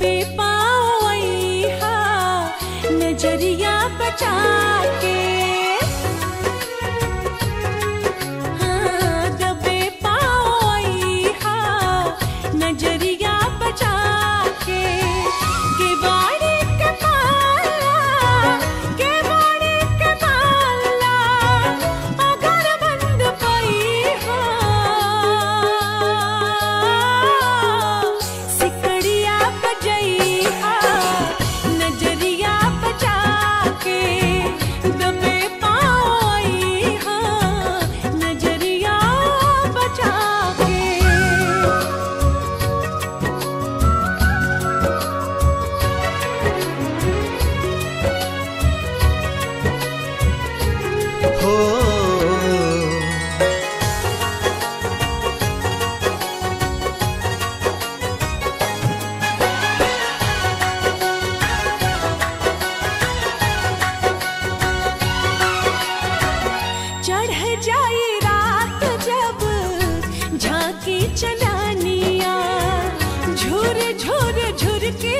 बेपावैहा नज़रिया बचा के। चढ़ रात जब झांकी चलानिया झुर झुर झुर के